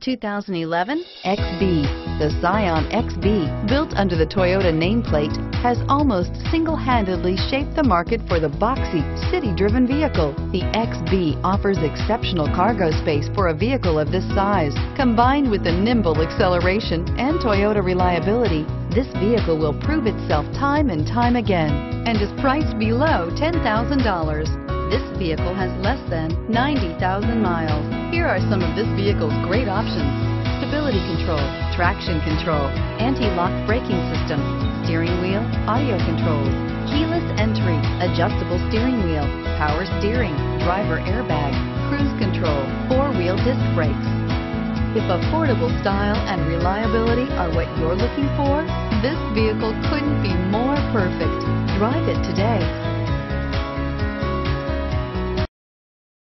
2011 XB. The Scion XB, built under the Toyota nameplate, has almost single-handedly shaped the market for the boxy, city-driven vehicle. The XB offers exceptional cargo space for a vehicle of this size. Combined with the nimble acceleration and Toyota reliability, this vehicle will prove itself time and time again and is priced below $10,000. This vehicle has less than 90,000 miles. Here are some of this vehicle's great options. Stability control, traction control, anti-lock braking system, steering wheel, audio controls, keyless entry, adjustable steering wheel, power steering, driver airbag, cruise control, four-wheel disc brakes. If affordable style and reliability are what you're looking for, this vehicle couldn't be more perfect. Drive it today.